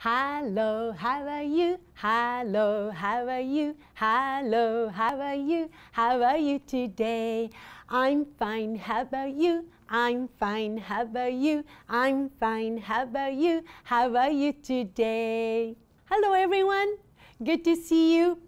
Hello, how are you? Hello, how are you? Hello, how are you? How are you today? I'm fine, how about you? I'm fine, how about you? I'm fine, how about you? How are you today? Hello, everyone. Good to see you.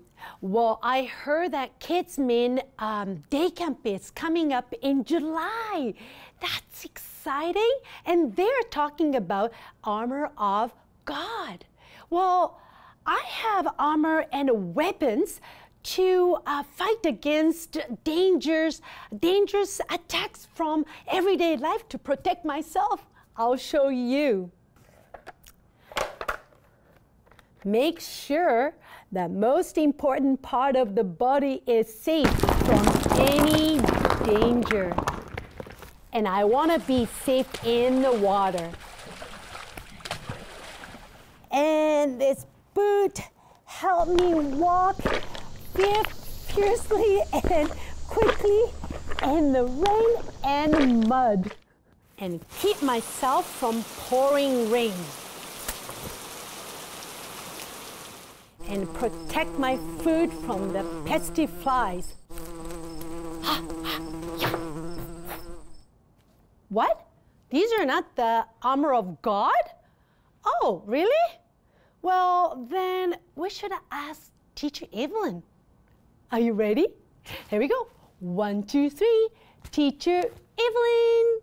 Well, I heard that Kids Min um, Day Camp is coming up in July. That's exciting. And they're talking about armor of God. Well, I have armor and weapons to uh, fight against dangers, dangerous attacks from everyday life to protect myself. I'll show you. Make sure the most important part of the body is safe from any danger. And I want to be safe in the water. And this boot helped me walk fiercely and quickly in the rain and mud and keep myself from pouring rain. and protect my food from the pesky flies. what? These are not the armor of God? Oh, really? Well, then we should ask Teacher Evelyn. Are you ready? Here we go. One, two, three. Teacher Evelyn.